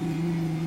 Mm-hmm.